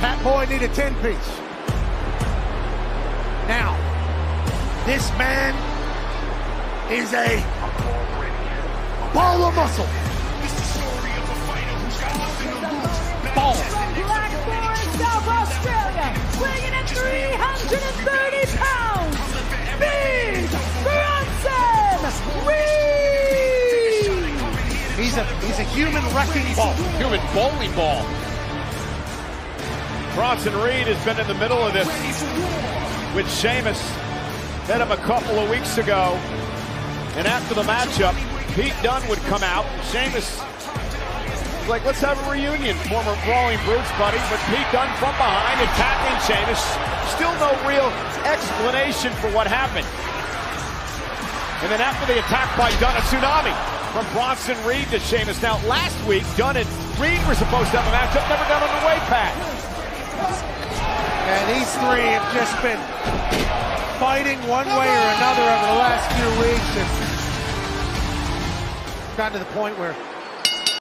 Pat Boy need a 10 piece. Now, this man is a ball of muscle. Ball. Blackmore, South Australia, weighing at 330 pounds, Big Bronson Reed! He's a he's a human wrecking ball. Human bowling ball. Bronson Reed has been in the middle of this with Sheamus. Met him a couple of weeks ago. And after the matchup, Pete Dunne would come out. Sheamus was like, let's have a reunion. Former Brawling Brutes buddy, but Pete Dunne from behind attacking Sheamus. Still no real explanation for what happened. And then after the attack by Dunne, a tsunami from Bronson Reed to Sheamus. Now, last week, Dunne and Reed were supposed to have a matchup, never got underway, Pat. And these three have just been fighting one way or another over the last few weeks. And gotten to the point where